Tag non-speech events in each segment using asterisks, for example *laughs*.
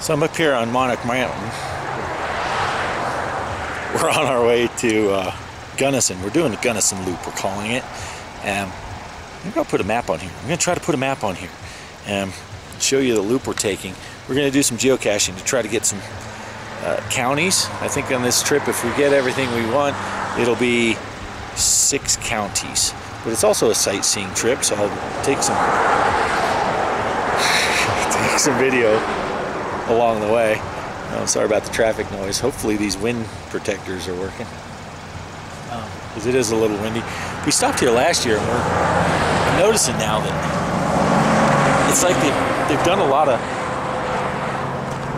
So I'm up here on Monarch Mountain. We're on our way to uh, Gunnison. We're doing the Gunnison Loop, we're calling it. Um, maybe I'll put a map on here. I'm going to try to put a map on here and show you the loop we're taking. We're going to do some geocaching to try to get some uh, counties. I think on this trip, if we get everything we want, it'll be six counties. But it's also a sightseeing trip, so I'll take some *sighs* take some video along the way. Oh, sorry about the traffic noise. Hopefully these wind protectors are working. Because um, it is a little windy. We stopped here last year and we're I'm noticing now that it's like they've, they've done a lot of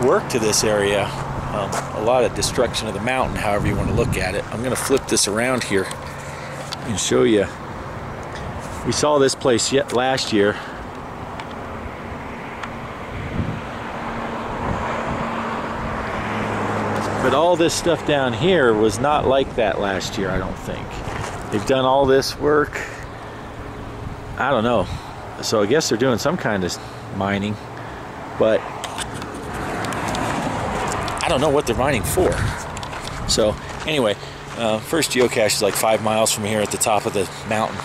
work to this area. Um, a lot of destruction of the mountain, however you want to look at it. I'm going to flip this around here and show you. We saw this place yet last year But all this stuff down here was not like that last year, I don't think. They've done all this work. I don't know. So I guess they're doing some kind of mining, but I don't know what they're mining for. So anyway, uh, first geocache is like five miles from here at the top of the mountain,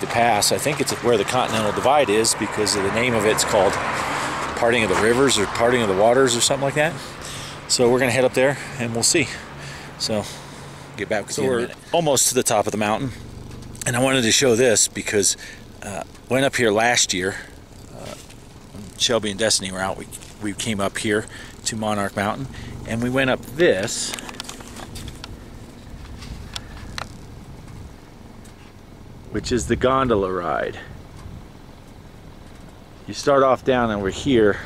the pass. I think it's where the Continental Divide is because of the name of it. It's called Parting of the Rivers or Parting of the Waters or something like that. So we're gonna head up there and we'll see. So get back so we're almost to the top of the mountain. And I wanted to show this because uh, went up here last year. Uh, Shelby and Destiny were out. We, we came up here to Monarch Mountain and we went up this. Which is the gondola ride. You start off down over here.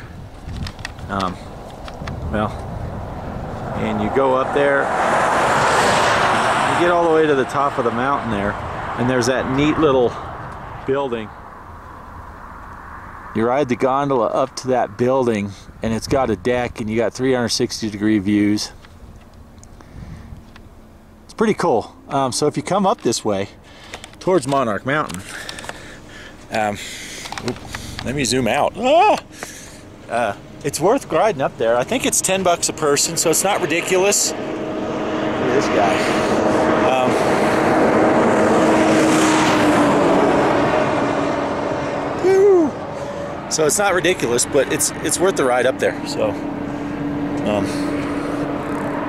Um, well, and you go up there you get all the way to the top of the mountain there and there's that neat little building. You ride the gondola up to that building and it's got a deck and you got 360 degree views. It's pretty cool. Um, so if you come up this way towards Monarch Mountain um, let me zoom out. Ah! uh, it's worth riding up there. I think it's 10 bucks a person, so it's not ridiculous. Look at this guy. Um, so it's not ridiculous, but it's it's worth the ride up there. So, um,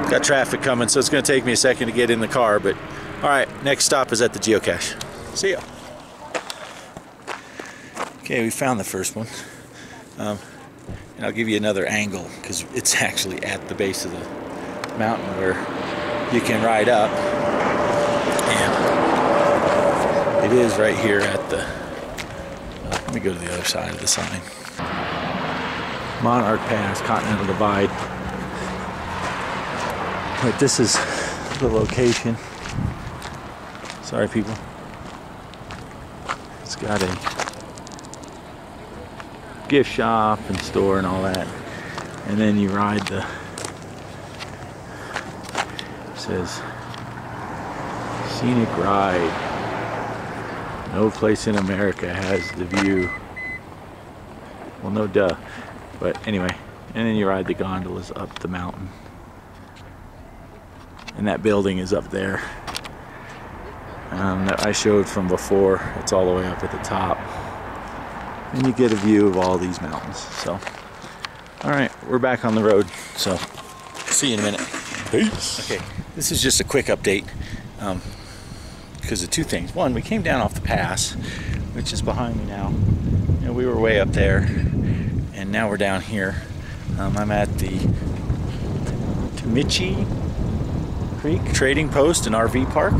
got traffic coming, so it's going to take me a second to get in the car. But all right, next stop is at the geocache. See ya. Okay, we found the first one. Um, I'll give you another angle because it's *laughs* actually at the base of the mountain where you can ride up. And it is right here at the, uh, let me go to the other side of the sign. Monarch Pass, Continental Divide. But this is the location. Sorry people. It's got a gift shop and store and all that. And then you ride the says scenic ride. No place in America has the view. Well, no duh. But anyway, and then you ride the gondolas up the mountain. And that building is up there. Um, that I showed from before. It's all the way up at the top and you get a view of all these mountains. So, all right, we're back on the road. So, see you in a minute. Peace. Okay, this is just a quick update um, because of two things. One, we came down off the pass, which is behind me now. Know, we were way up there, and now we're down here. Um, I'm at the Tomichi Creek Trading Post and RV Park.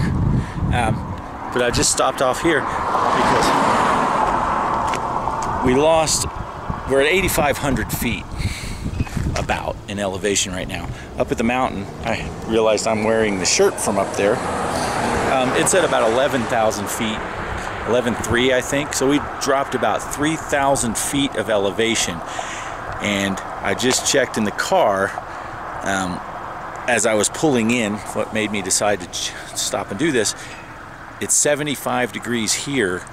Um, but I just stopped off here because we lost, we're at 8,500 feet about in elevation right now. Up at the mountain, I realized I'm wearing the shirt from up there. Um, it's at about 11,000 feet, 11.3 I think. So we dropped about 3,000 feet of elevation. And I just checked in the car um, as I was pulling in, what made me decide to stop and do this, it's 75 degrees here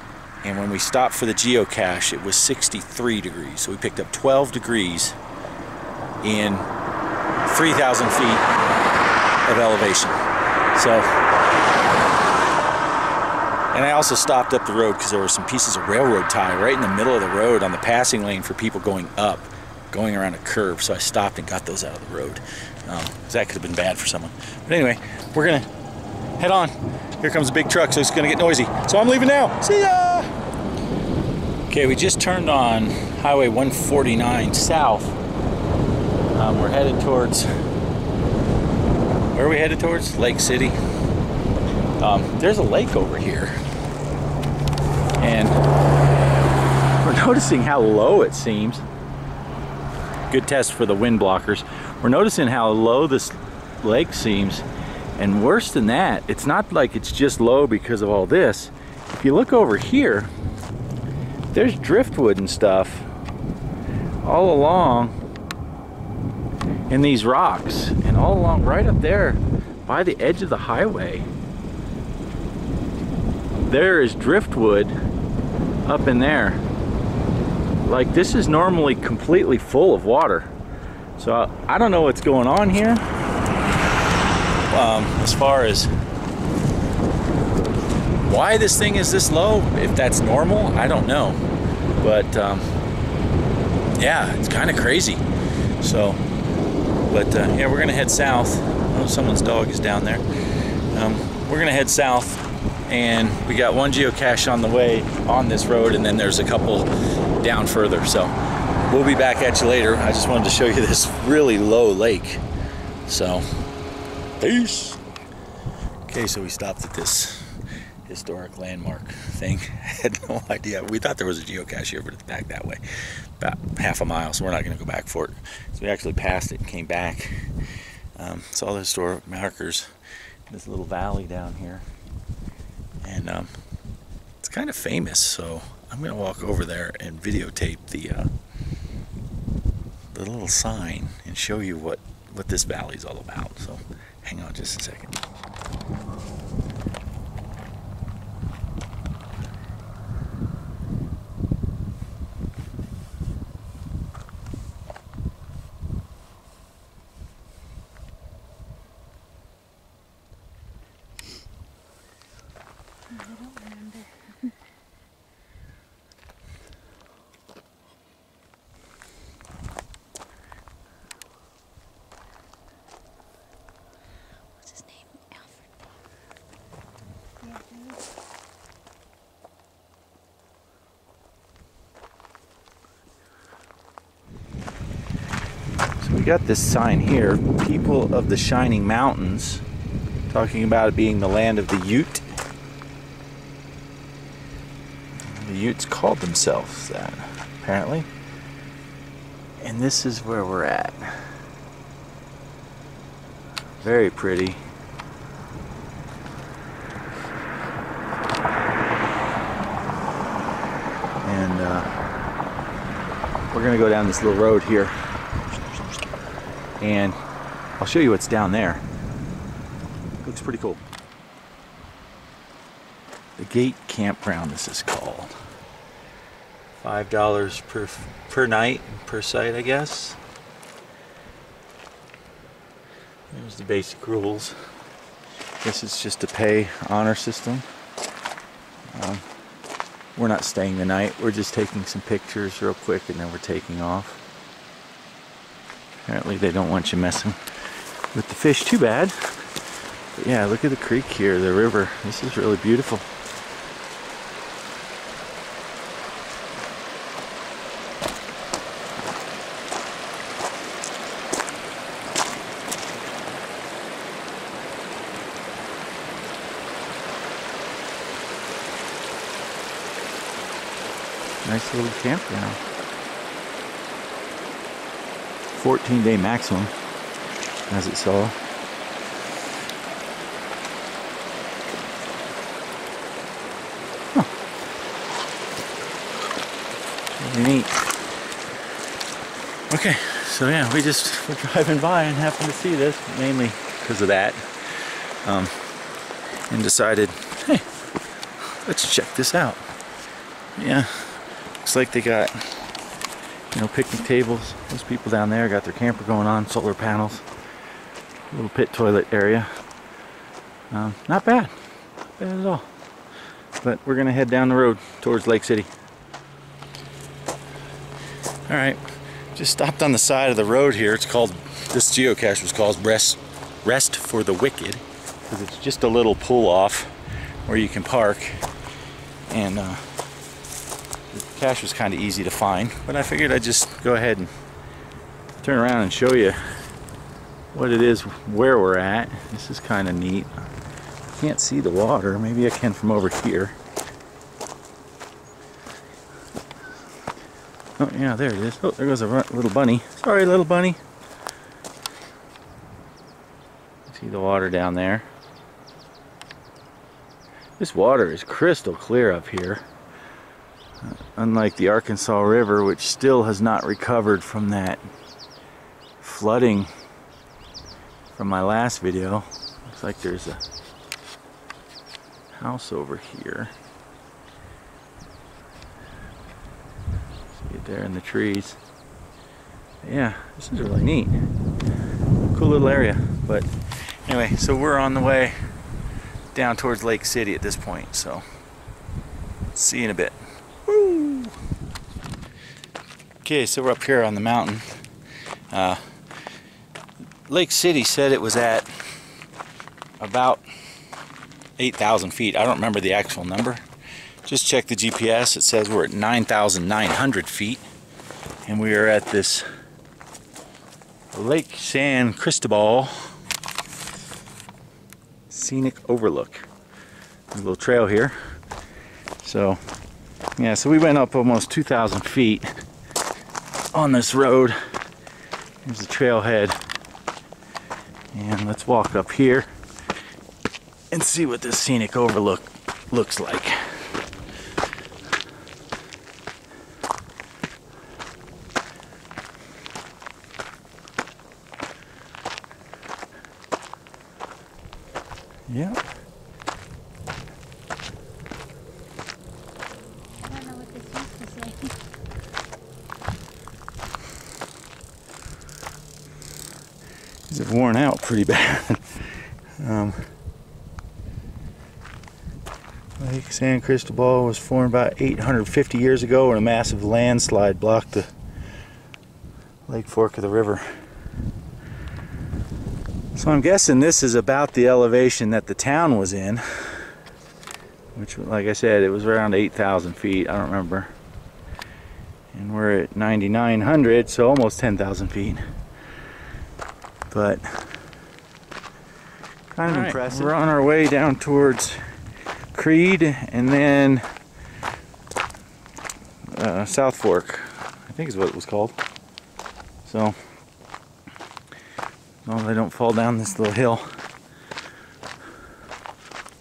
and when we stopped for the geocache it was 63 degrees so we picked up 12 degrees in 3,000 feet of elevation. So, and I also stopped up the road because there were some pieces of railroad tie right in the middle of the road on the passing lane for people going up, going around a curve. So I stopped and got those out of the road. Um, that could have been bad for someone. But anyway, we're gonna head on. Here comes a big truck, so it's gonna get noisy. So I'm leaving now. See ya! Okay, we just turned on Highway 149 south. Um, we're headed towards, where are we headed towards? Lake City. Um, there's a lake over here. And we're *laughs* noticing how low it seems. Good test for the wind blockers. We're noticing how low this lake seems. And worse than that, it's not like it's just low because of all this. If you look over here, there's driftwood and stuff all along in these rocks and all along right up there by the edge of the highway. There is driftwood up in there. Like this is normally completely full of water. So I don't know what's going on here. Um, as far as why this thing is this low, if that's normal, I don't know. But um, yeah, it's kind of crazy. So, but uh, yeah, we're gonna head south. Oh, someone's dog is down there. Um, we're gonna head south, and we got one geocache on the way on this road, and then there's a couple down further. So we'll be back at you later. I just wanted to show you this really low lake. So, peace. Okay, so we stopped at this historic landmark thing. *laughs* had no idea. We thought there was a geocache here, but it's back that way, about half a mile. So we're not going to go back for it. So we actually passed it and came back. Um, saw the historic markers. This little valley down here, and um, it's kind of famous. So I'm going to walk over there and videotape the uh, the little sign and show you what what this valley is all about. So hang on just a second. Got this sign here people of the shining mountains talking about it being the land of the ute. The utes called themselves that apparently. And this is where we're at. Very pretty. And uh, we're gonna go down this little road here and I'll show you what's down there. Looks pretty cool. The Gate Campground, this is called. Five dollars per per night per site, I guess. There's the basic rules. This is just a pay honor system. Um, we're not staying the night. We're just taking some pictures real quick and then we're taking off. Apparently they don't want you messing with the fish too bad. But yeah, look at the creek here, the river. This is really beautiful. Nice little campground. 14 day maximum as it saw. Neat. Okay, so yeah, we just were driving by and happened to see this, mainly because of that. Um, and decided, hey, let's check this out. Yeah, looks like they got You know, picnic tables. Those people down there got their camper going on, solar panels. Little pit toilet area. Um, not bad. Not bad at all. But we're gonna head down the road towards Lake City. Alright, just stopped on the side of the road here. It's called, this geocache was called Rest, Rest for the Wicked. Because it's just a little pull off where you can park. And uh, cache was kind of easy to find. But I figured I'd just go ahead and turn around and show you what it is where we're at. This is kind of neat. Can't see the water. Maybe I can from over here. Oh, yeah, there it is. Oh, there goes a little bunny. Sorry, little bunny. See the water down there. This water is crystal clear up here. Unlike the Arkansas River, which still has not recovered from that flooding from my last video. Looks like there's a house over here. See it there in the trees. Yeah, this is really neat. Cool little area. But anyway, so we're on the way down towards Lake City at this point. So see you in a bit. Woo! Okay, so we're up here on the mountain. Uh, Lake City said it was at about 8,000 feet. I don't remember the actual number. Just check the GPS. It says we're at 9,900 feet. And we are at this Lake San Cristobal Scenic Overlook. A little trail here. So, yeah, so we went up almost 2,000 feet on this road. Here's the trailhead. And let's walk up here and see what this scenic overlook looks like. Yep. These have worn out pretty bad. um, Lake San Cristobal was formed about 850 years ago when a massive landslide blocked the lake fork of the river. So I'm guessing this is about the elevation that the town was in. Which, like I said, it was around 8,000 feet. I don't remember. And we're at 9,900, so almost 10,000 feet. But, kind of right, impressive. We're on our way down towards Creede and then uh, South Fork, I think is what it was called. So, well, they don't fall down this little hill.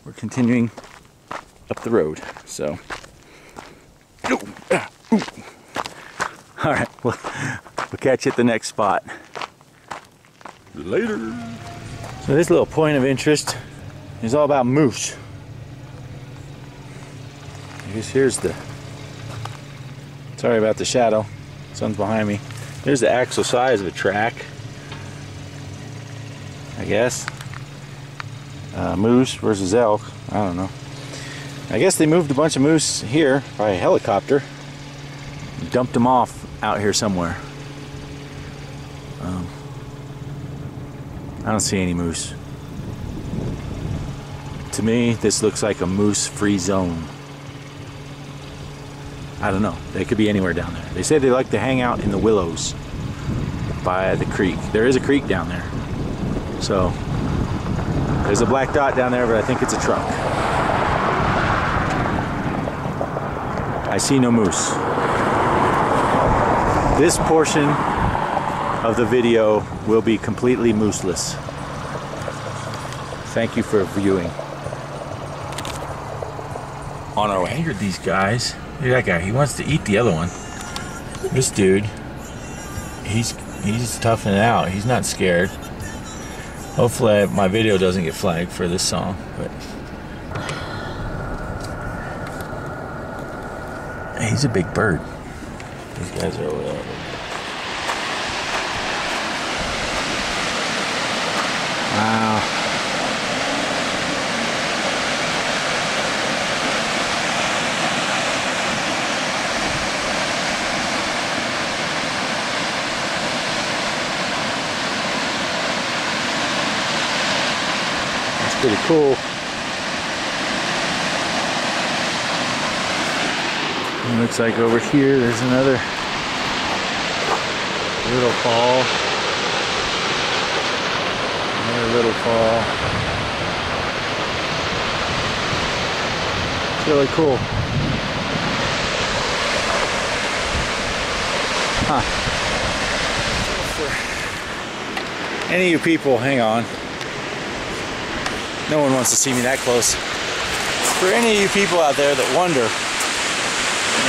We're continuing up the road, so. Ah, All right, well, we'll catch you at the next spot. Later. So this little point of interest is all about moose. I guess here's the, sorry about the shadow, sun's behind me. Here's the actual size of a track. I guess. Uh, moose versus elk. I don't know. I guess they moved a bunch of moose here by helicopter. Dumped them off out here somewhere. Um, I don't see any moose. To me, this looks like a moose-free zone. I don't know. They could be anywhere down there. They say they like to hang out in the willows by the creek. There is a creek down there. So there's a black dot down there, but I think it's a truck. I see no moose. This portion of the video will be completely mooseless. Thank you for viewing. On our way. I heard these guys. Look at that guy. He wants to eat the other one. This dude, he's he's toughing it out. He's not scared. Hopefully my video doesn't get flagged for this song, but *sighs* he's a big bird. These guys are over there. Pretty cool. It looks like over here there's another little fall. Another little fall. It's really cool. Huh. Any of you people, hang on. No one wants to see me that close. For any of you people out there that wonder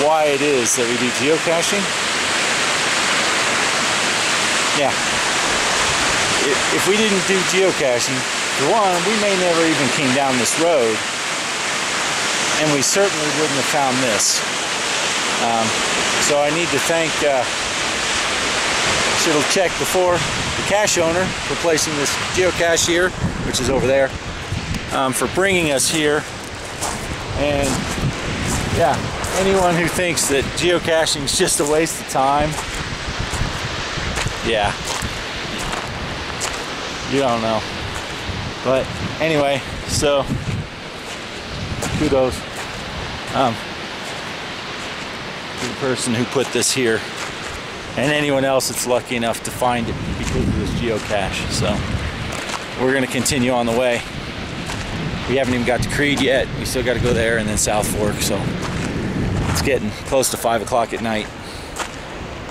why it is that we do geocaching, yeah. If we didn't do geocaching, for one, we may never even came down this road, and we certainly wouldn't have found this. Um, so I need to thank, uh, should have checked before, the cache owner for placing this geocache here, which is over there, um, for bringing us here. And yeah, anyone who thinks that geocaching is just a waste of time, yeah, you don't know. But anyway, so kudos um, to the person who put this here and anyone else that's lucky enough to find it because of this geocache. So we're going to continue on the way. We haven't even got to Creede yet. We still got to go there and then South Fork. So it's getting close to 5 o'clock at night.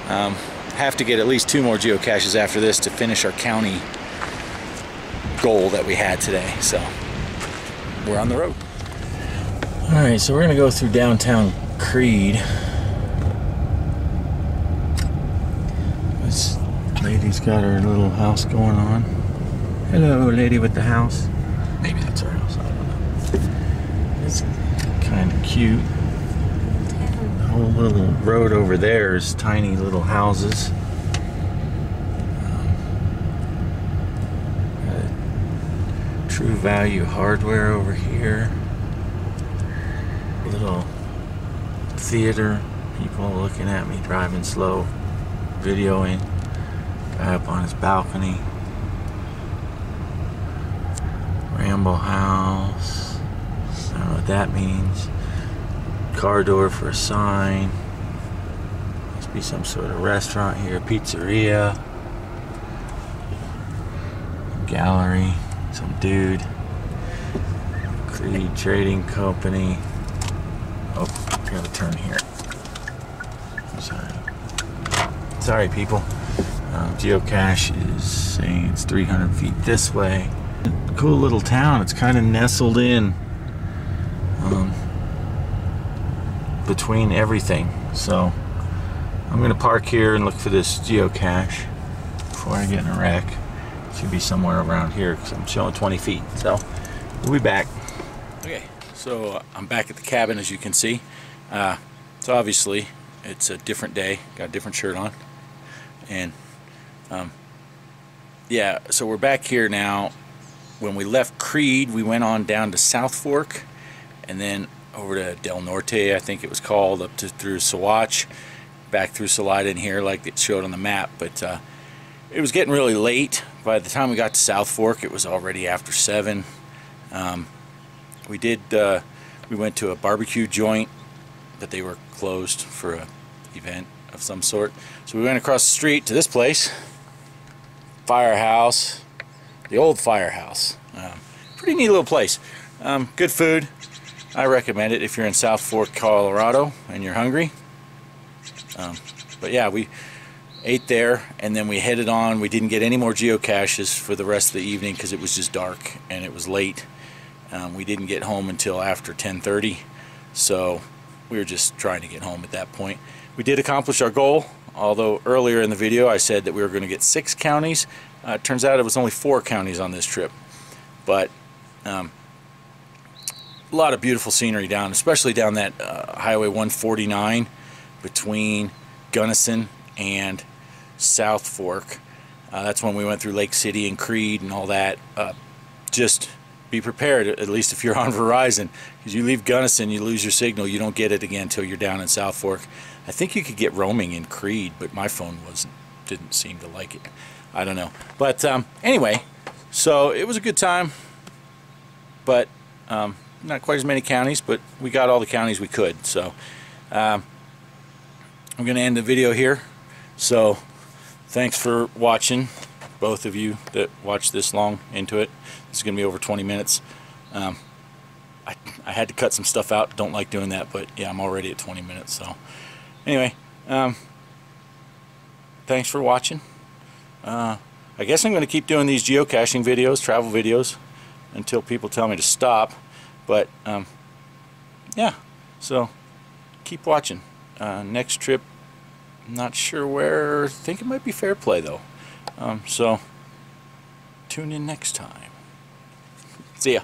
Um, have to get at least two more geocaches after this to finish our county goal that we had today. So we're on the road. All right, so we're gonna go through downtown Creede. This lady's got her little house going on. Hello, lady with the house. Maybe that's her house. I don't know. It's kind oh, of cute. The whole little road over there is tiny little houses. True Value Hardware over here. Little theater. People looking at me driving slow, videoing. Guy up on his balcony. Ramble House. Know what that means. Car door for a sign. Must be some sort of restaurant here. Pizzeria. Gallery some dude. Creede Trading Company. Oh, I gotta turn here. Sorry. Sorry, people. Um, geocache is saying it's 300 feet this way. Cool little town. It's kind of nestled in um, between everything. So I'm gonna park here and look for this geocache before I get in a wreck. Should be somewhere around here because I'm showing 20 feet. So we'll be back. Okay, so uh, I'm back at the cabin as you can see. Uh, so obviously it's a different day. Got a different shirt on. And um, yeah, so we're back here now. When we left Creede, we went on down to South Fork and then over to Del Norte, I think it was called, up to through Saguache, back through Salida in here like it showed on the map. But uh, it was getting really late. By the time we got to South Fork, it was already after 7. Um, we did, uh, we went to a barbecue joint, but they were closed for a event of some sort. So we went across the street to this place, Firehouse, the old Firehouse. Um, pretty neat little place. Um, good food. I recommend it if you're in South Fork, Colorado, and you're hungry. Um, but yeah, we ate there and then we headed on. We didn't get any more geocaches for the rest of the evening because it was just dark and it was late. Um, we didn't get home until after 10:30 so we were just trying to get home at that point. We did accomplish our goal although earlier in the video I said that we were going to get six counties. Uh, turns out it was only four counties on this trip. But um, a lot of beautiful scenery down especially down that uh, highway 149 between Gunnison and South Fork. Uh, that's when we went through Lake City and Creede and all that. Uh, just be prepared, at least if you're on *laughs* Verizon, because you leave Gunnison, you lose your signal. You don't get it again until you're down in South Fork. I think you could get roaming in Creede, but my phone wasn't didn't seem to like it. I don't know. But um, anyway, so it was a good time, but um, not quite as many counties, but we got all the counties we could. So um, I'm going to end the video here. So thanks for watching, both of you that watched this long into it. This is going to be over 20 minutes. Um, I, I had to cut some stuff out. Don't like doing that, but yeah, I'm already at 20 minutes. So anyway, um, thanks for watching. Uh, I guess I'm going to keep doing these geocaching videos, travel videos, until people tell me to stop. But um, yeah, so keep watching. Uh, next trip, not sure where. Think it might be Fairplay though. Um, so tune in next time. *laughs* See ya.